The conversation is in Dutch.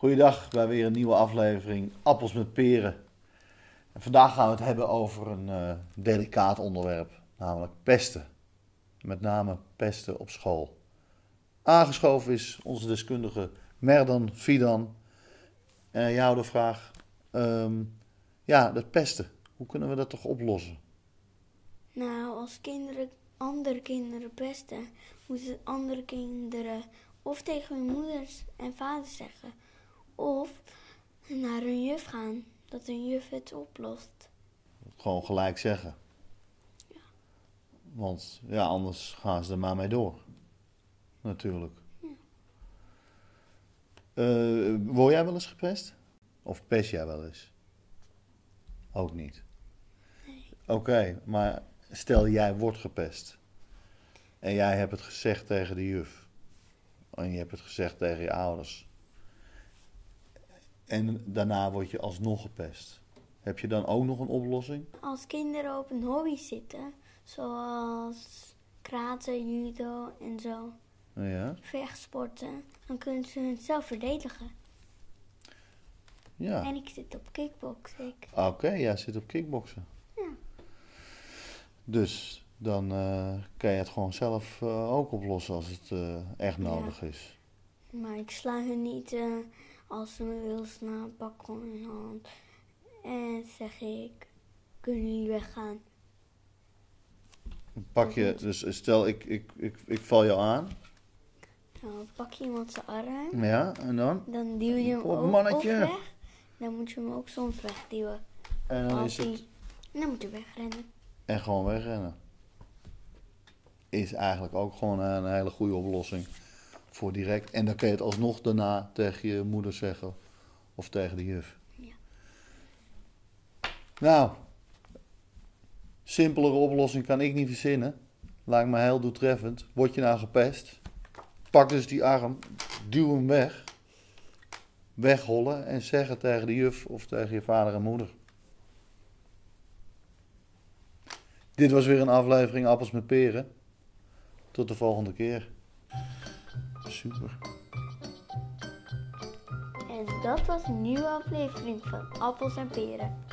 Goeiedag bij weer een nieuwe aflevering Appels met Peren. En vandaag gaan we het hebben over een eh, delicaat onderwerp, namelijk pesten. Met name pesten op school. Aangeschoven is onze deskundige Merdan Fidan. En jou de vraag, ehm, ja, dat pesten, hoe kunnen we dat toch oplossen? Nou, als kinderen andere kinderen pesten, moeten andere kinderen of tegen hun moeders en vaders zeggen, of naar hun juf gaan, dat hun juf het oplost. Gewoon gelijk zeggen. Ja. Want ja, anders gaan ze er maar mee door. Natuurlijk. Eh, word jij wel eens gepest? Of pest jij wel eens? Ook niet. Nee. Oké, maar stel jij wordt gepest. En jij hebt het gezegd tegen de juf. En je hebt het gezegd tegen je ouders. En daarna word je alsnog gepest. Heb je dan ook nog een oplossing? Als kinderen op een hobby zitten, zoals kraten, judo en zo, Ja. vechtsporten, dan kunnen ze hunzelf verdedigen. Ja. En ik zit op kickbox, ik. Oké, jij zit op kickboksen. Ja. Dus dan eh, kan je het gewoon zelf eh, ook oplossen als het eh, echt Ja. nodig is. Maar ik sla hun niet als ze me wil slaan, pak gewoon hun hand. En zeg ik, kunnen jullie weggaan? Pak je, dus stel ik, ik, ik, ik val jou aan. Dan pak je iemand zijn arm, Ja, en dan? dan duw je hem Oh, ook mannetje. weg. Dan moet je hem ook soms wegduwen. En dan Als is het. En dan moet je wegrennen. En gewoon wegrennen. Is eigenlijk ook gewoon een hele goede oplossing voor direct. En dan kun je het alsnog daarna tegen je moeder zeggen. Of tegen de juf. Ja. Nou, simpelere oplossing kan ik niet verzinnen. Lijkt me heel doeltreffend. Word je nou gepest? Pak dus die arm, duw hem weg. Weghollen en zeg het tegen de juf of tegen je vader en moeder. Dit was weer een aflevering Appels met Peren. Tot de volgende keer. Super. En dat was een nieuwe aflevering van Appels en Peren.